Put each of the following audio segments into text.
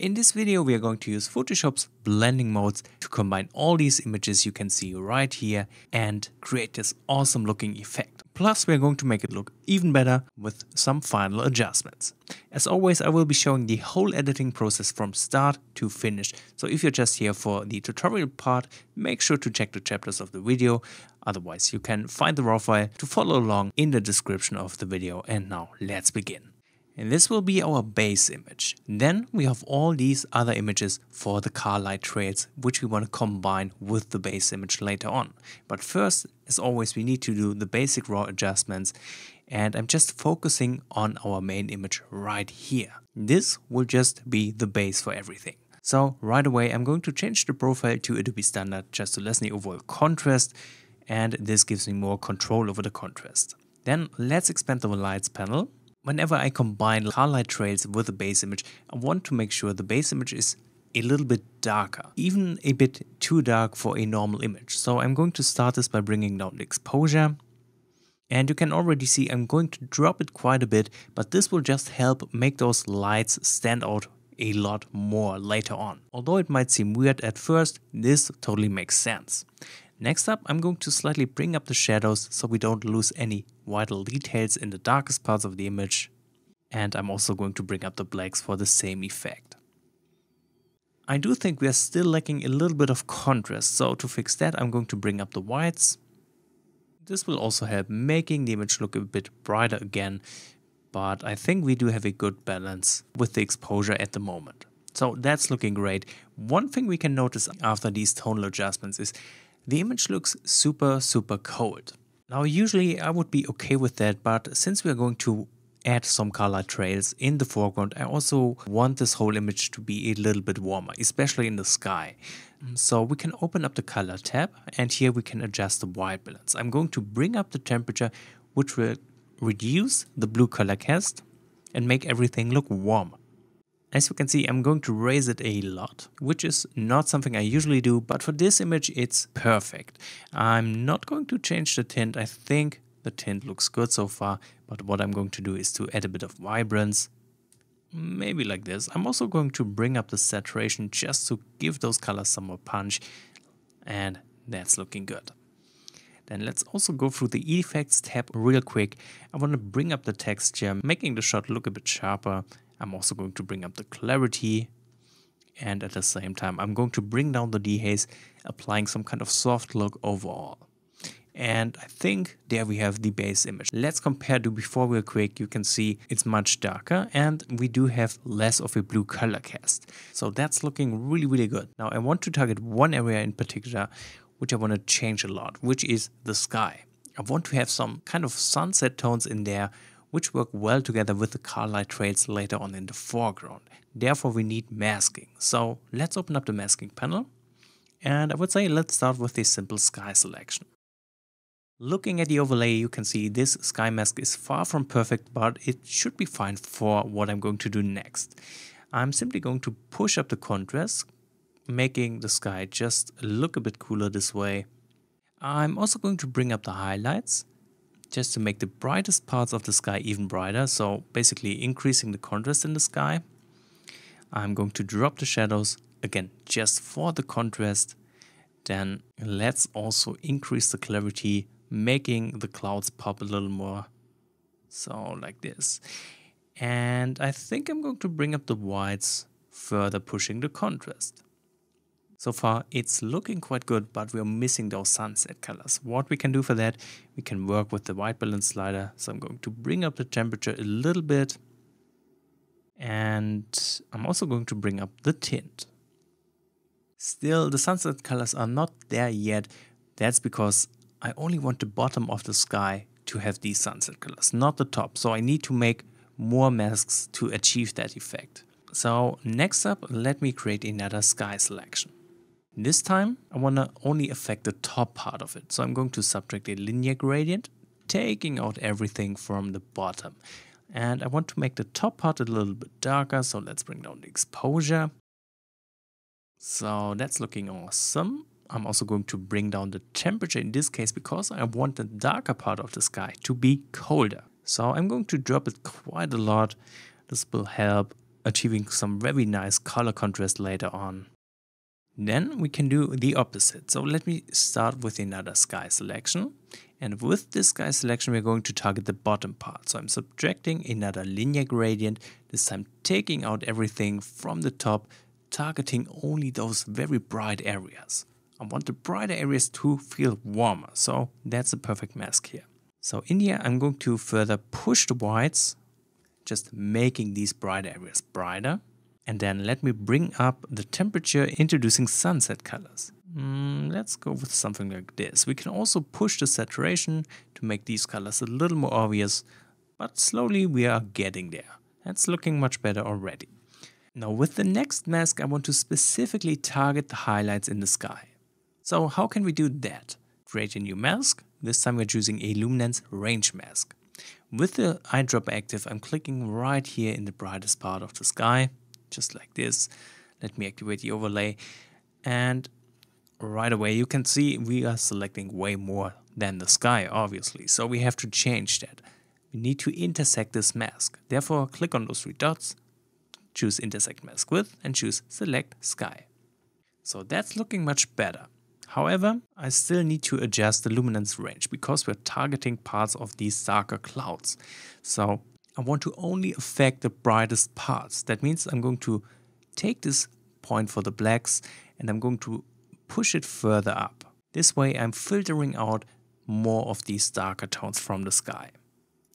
In this video we are going to use Photoshop's blending modes to combine all these images you can see right here and create this awesome looking effect. Plus we are going to make it look even better with some final adjustments. As always I will be showing the whole editing process from start to finish. So if you're just here for the tutorial part, make sure to check the chapters of the video. Otherwise you can find the raw file to follow along in the description of the video. And now let's begin. And this will be our base image. Then we have all these other images for the car light trails, which we want to combine with the base image later on. But first, as always, we need to do the basic raw adjustments. And I'm just focusing on our main image right here. This will just be the base for everything. So right away, I'm going to change the profile to Adobe Standard just to lessen the overall contrast. And this gives me more control over the contrast. Then let's expand the lights panel Whenever I combine car light trails with the base image, I want to make sure the base image is a little bit darker, even a bit too dark for a normal image. So I'm going to start this by bringing down the exposure. And you can already see I'm going to drop it quite a bit, but this will just help make those lights stand out a lot more later on. Although it might seem weird at first, this totally makes sense. Next up, I'm going to slightly bring up the shadows so we don't lose any vital details in the darkest parts of the image. And I'm also going to bring up the blacks for the same effect. I do think we are still lacking a little bit of contrast, so to fix that I'm going to bring up the whites. This will also help making the image look a bit brighter again, but I think we do have a good balance with the exposure at the moment. So that's looking great. One thing we can notice after these tonal adjustments is the image looks super, super cold. Now usually I would be okay with that, but since we are going to add some color trails in the foreground, I also want this whole image to be a little bit warmer, especially in the sky. Mm, so we can open up the color tab and here we can adjust the white balance. I'm going to bring up the temperature which will reduce the blue color cast and make everything look warm. As you can see, I'm going to raise it a lot, which is not something I usually do, but for this image, it's perfect. I'm not going to change the tint. I think the tint looks good so far, but what I'm going to do is to add a bit of vibrance, maybe like this. I'm also going to bring up the saturation just to give those colors some more punch, and that's looking good. Then let's also go through the effects tab real quick. I want to bring up the texture, making the shot look a bit sharper I'm also going to bring up the clarity and at the same time I'm going to bring down the dehaze applying some kind of soft look overall. And I think there we have the base image. Let's compare to before real quick. You can see it's much darker and we do have less of a blue color cast. So that's looking really, really good. Now I want to target one area in particular, which I want to change a lot, which is the sky. I want to have some kind of sunset tones in there which work well together with the car light trails later on in the foreground. Therefore we need masking. So let's open up the masking panel and I would say let's start with a simple sky selection. Looking at the overlay you can see this sky mask is far from perfect but it should be fine for what I'm going to do next. I'm simply going to push up the contrast making the sky just look a bit cooler this way. I'm also going to bring up the highlights just to make the brightest parts of the sky even brighter. So basically increasing the contrast in the sky. I'm going to drop the shadows again just for the contrast. Then let's also increase the clarity, making the clouds pop a little more. So like this. And I think I'm going to bring up the whites, further pushing the contrast. So far it's looking quite good, but we're missing those sunset colors. What we can do for that, we can work with the white balance slider. So I'm going to bring up the temperature a little bit. And I'm also going to bring up the tint. Still, the sunset colors are not there yet. That's because I only want the bottom of the sky to have these sunset colors, not the top. So I need to make more masks to achieve that effect. So next up, let me create another sky selection. This time I want to only affect the top part of it. So I'm going to subtract a linear gradient, taking out everything from the bottom. And I want to make the top part a little bit darker. So let's bring down the exposure. So that's looking awesome. I'm also going to bring down the temperature in this case because I want the darker part of the sky to be colder. So I'm going to drop it quite a lot. This will help achieving some very nice color contrast later on. Then we can do the opposite. So let me start with another sky selection. And with this sky selection, we're going to target the bottom part. So I'm subtracting another linear gradient, this time taking out everything from the top, targeting only those very bright areas. I want the brighter areas to feel warmer, so that's a perfect mask here. So in here, I'm going to further push the whites, just making these brighter areas brighter. And then let me bring up the temperature introducing sunset colors. Mm, let's go with something like this. We can also push the saturation to make these colors a little more obvious, but slowly we are getting there. That's looking much better already. Now with the next mask I want to specifically target the highlights in the sky. So how can we do that? Create a new mask, this time we're choosing a luminance range mask. With the eyedropper active I'm clicking right here in the brightest part of the sky, just like this. Let me activate the overlay. And right away you can see we are selecting way more than the sky obviously. So we have to change that. We need to intersect this mask. Therefore click on those three dots choose intersect mask with and choose select sky. So that's looking much better. However I still need to adjust the luminance range because we're targeting parts of these darker clouds. So I want to only affect the brightest parts that means I'm going to take this point for the blacks and I'm going to push it further up. This way I'm filtering out more of these darker tones from the sky.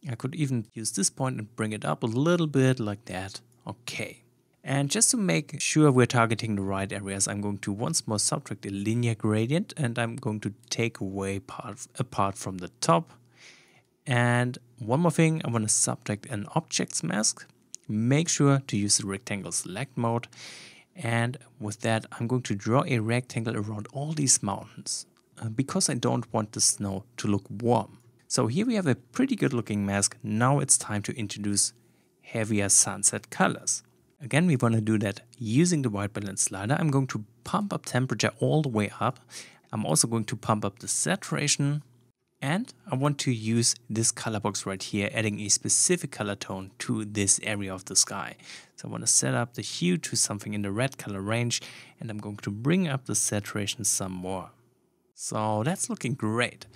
I could even use this point and bring it up a little bit like that. Okay. And just to make sure we're targeting the right areas, I'm going to once more subtract a linear gradient and I'm going to take away part, apart from the top. And one more thing, I want to subtract an objects mask. Make sure to use the rectangle select mode and with that, I'm going to draw a rectangle around all these mountains uh, because I don't want the snow to look warm. So here we have a pretty good looking mask. Now it's time to introduce heavier sunset colors. Again, we want to do that using the white balance slider. I'm going to pump up temperature all the way up. I'm also going to pump up the saturation and I want to use this color box right here, adding a specific color tone to this area of the sky. So I want to set up the hue to something in the red color range, and I'm going to bring up the saturation some more. So that's looking great.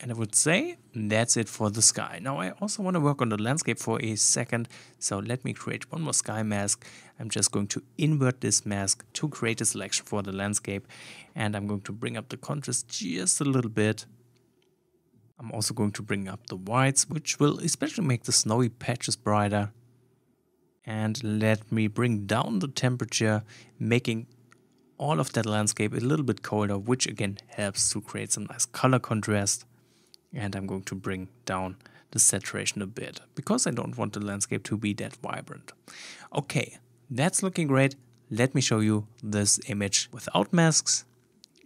And I would say that's it for the sky. Now I also want to work on the landscape for a second. So let me create one more sky mask. I'm just going to invert this mask to create a selection for the landscape. And I'm going to bring up the contrast just a little bit I'm also going to bring up the whites, which will especially make the snowy patches brighter. And let me bring down the temperature, making all of that landscape a little bit colder, which again helps to create some nice color contrast. And I'm going to bring down the saturation a bit, because I don't want the landscape to be that vibrant. Okay, that's looking great. Let me show you this image without masks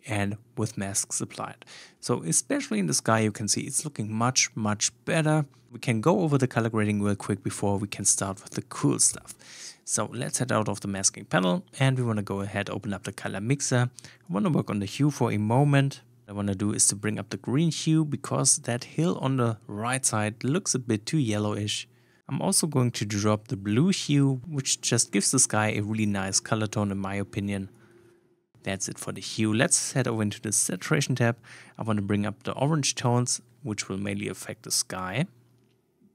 and with masks applied. So especially in the sky you can see it's looking much much better. We can go over the color grading real quick before we can start with the cool stuff. So let's head out of the masking panel and we want to go ahead open up the color mixer. I want to work on the hue for a moment. What I want to do is to bring up the green hue because that hill on the right side looks a bit too yellowish. I'm also going to drop the blue hue which just gives the sky a really nice color tone in my opinion. That's it for the hue. Let's head over into the saturation tab. I want to bring up the orange tones, which will mainly affect the sky.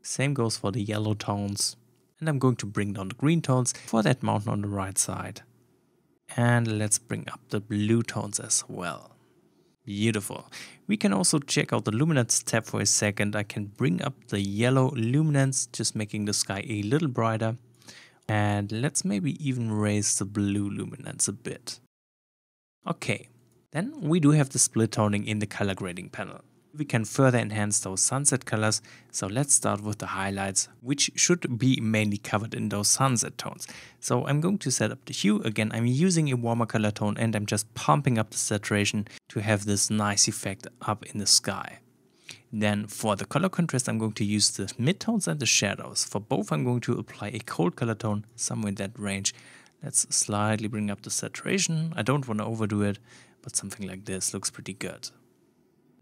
Same goes for the yellow tones. And I'm going to bring down the green tones for that mountain on the right side. And let's bring up the blue tones as well. Beautiful. We can also check out the luminance tab for a second. I can bring up the yellow luminance, just making the sky a little brighter. And let's maybe even raise the blue luminance a bit. Okay, then we do have the split toning in the color grading panel. We can further enhance those sunset colors, so let's start with the highlights, which should be mainly covered in those sunset tones. So I'm going to set up the hue, again I'm using a warmer color tone and I'm just pumping up the saturation to have this nice effect up in the sky. Then for the color contrast I'm going to use the midtones and the shadows. For both I'm going to apply a cold color tone, somewhere in that range, Let's slightly bring up the saturation. I don't want to overdo it, but something like this looks pretty good.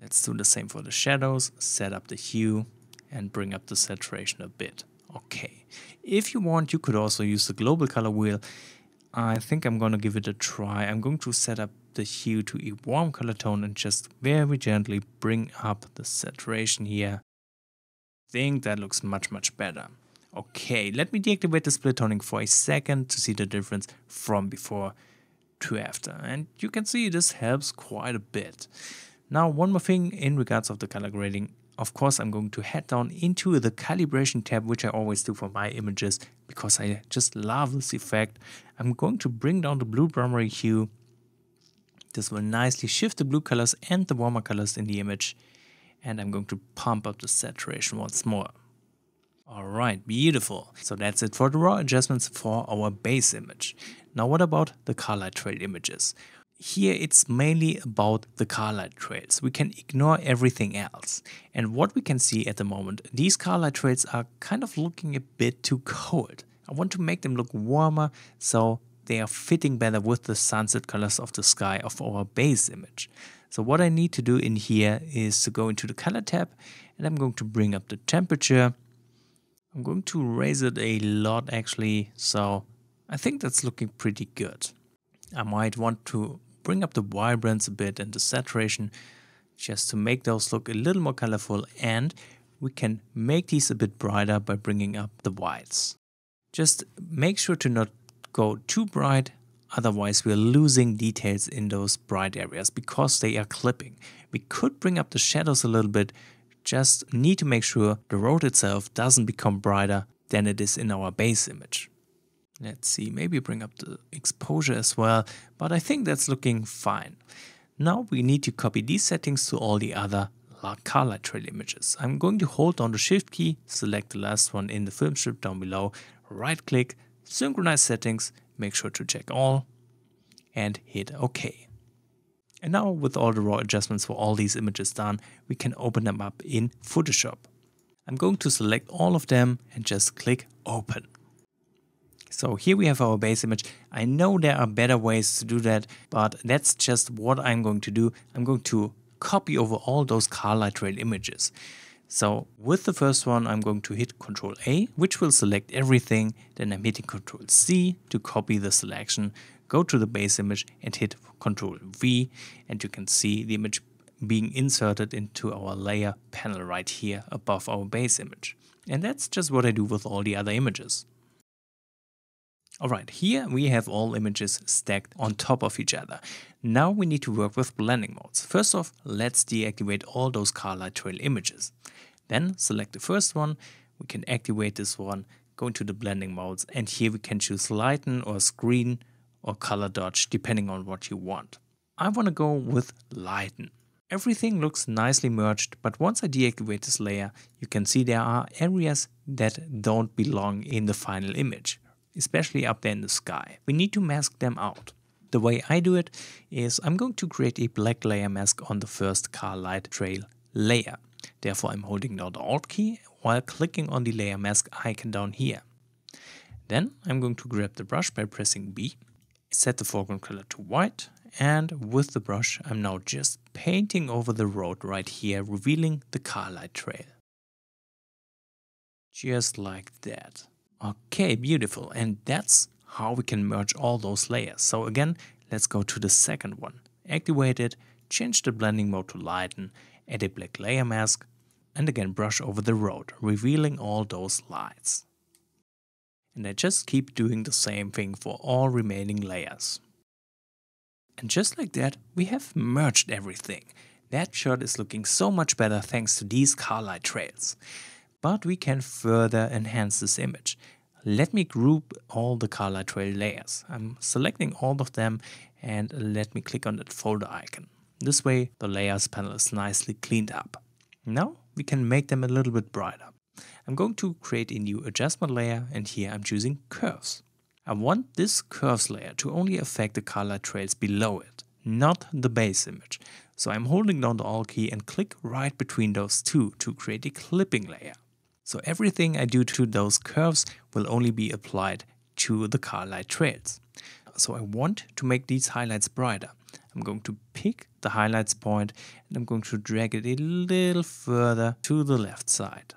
Let's do the same for the shadows, set up the hue and bring up the saturation a bit. Okay. If you want, you could also use the global color wheel. I think I'm going to give it a try. I'm going to set up the hue to a warm color tone and just very gently bring up the saturation here. I think that looks much, much better. Okay, let me deactivate the split toning for a second to see the difference from before to after. And you can see this helps quite a bit. Now, one more thing in regards of the color grading. Of course, I'm going to head down into the calibration tab, which I always do for my images because I just love this effect. I'm going to bring down the blue primary hue. This will nicely shift the blue colors and the warmer colors in the image. And I'm going to pump up the saturation once more. Alright, beautiful. So that's it for the raw adjustments for our base image. Now what about the color trail images? Here it's mainly about the color trails. We can ignore everything else. And what we can see at the moment, these color trails are kind of looking a bit too cold. I want to make them look warmer so they are fitting better with the sunset colors of the sky of our base image. So what I need to do in here is to go into the color tab and I'm going to bring up the temperature. I'm going to raise it a lot actually, so I think that's looking pretty good. I might want to bring up the vibrance a bit and the saturation just to make those look a little more colorful and we can make these a bit brighter by bringing up the whites. Just make sure to not go too bright otherwise we're losing details in those bright areas because they are clipping. We could bring up the shadows a little bit, just need to make sure the road itself doesn't become brighter than it is in our base image. Let's see, maybe bring up the exposure as well, but I think that's looking fine. Now we need to copy these settings to all the other color trail images. I'm going to hold down the shift key, select the last one in the film strip down below, right click, synchronize settings, make sure to check all, and hit OK. And now with all the raw adjustments for all these images done, we can open them up in Photoshop. I'm going to select all of them and just click open. So here we have our base image. I know there are better ways to do that, but that's just what I'm going to do. I'm going to copy over all those car light trail images. So with the first one, I'm going to hit Control A, which will select everything. Then I'm hitting Control C to copy the selection. Go to the base image and hit Control V, and you can see the image being inserted into our layer panel right here above our base image. And that's just what I do with all the other images. Alright, here we have all images stacked on top of each other. Now we need to work with blending modes. First off, let's deactivate all those color trail images. Then select the first one, we can activate this one, go into the blending modes, and here we can choose lighten or screen or color dodge depending on what you want. I want to go with lighten. Everything looks nicely merged, but once I deactivate this layer, you can see there are areas that don't belong in the final image especially up there in the sky. We need to mask them out. The way I do it is I'm going to create a black layer mask on the first car light trail layer. Therefore I'm holding down the Alt key while clicking on the layer mask icon down here. Then I'm going to grab the brush by pressing B, set the foreground color to white, and with the brush I'm now just painting over the road right here, revealing the car light trail. Just like that. Okay, beautiful. And that's how we can merge all those layers. So again, let's go to the second one. Activate it, change the blending mode to lighten, add a black layer mask, and again brush over the road, revealing all those lights. And I just keep doing the same thing for all remaining layers. And just like that, we have merged everything. That shot is looking so much better thanks to these car light trails but we can further enhance this image. Let me group all the color trail layers. I'm selecting all of them and let me click on that folder icon. This way the layers panel is nicely cleaned up. Now we can make them a little bit brighter. I'm going to create a new adjustment layer and here I'm choosing curves. I want this curves layer to only affect the color trails below it, not the base image. So I'm holding down the Alt key and click right between those two to create a clipping layer. So everything I do to those curves will only be applied to the car light trails. So I want to make these highlights brighter. I'm going to pick the highlights point and I'm going to drag it a little further to the left side.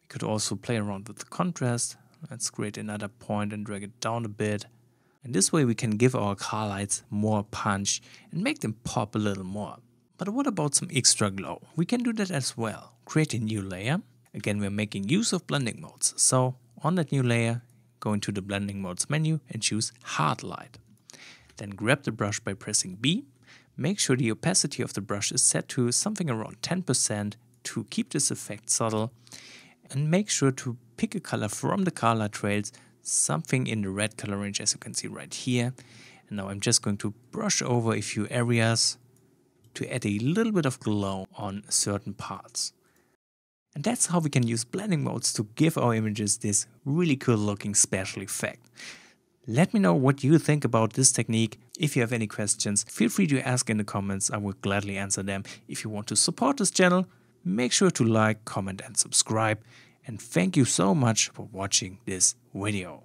We Could also play around with the contrast. Let's create another point and drag it down a bit. And this way we can give our car lights more punch and make them pop a little more. But what about some extra glow? We can do that as well. Create a new layer. Again, we're making use of blending modes. So on that new layer, go into the blending modes menu and choose hard light. Then grab the brush by pressing B. Make sure the opacity of the brush is set to something around 10% to keep this effect subtle. And make sure to pick a color from the color trails, something in the red color range as you can see right here. And now I'm just going to brush over a few areas to add a little bit of glow on certain parts. And that's how we can use blending modes to give our images this really cool looking special effect. Let me know what you think about this technique. If you have any questions, feel free to ask in the comments. I will gladly answer them. If you want to support this channel, make sure to like, comment and subscribe. And thank you so much for watching this video.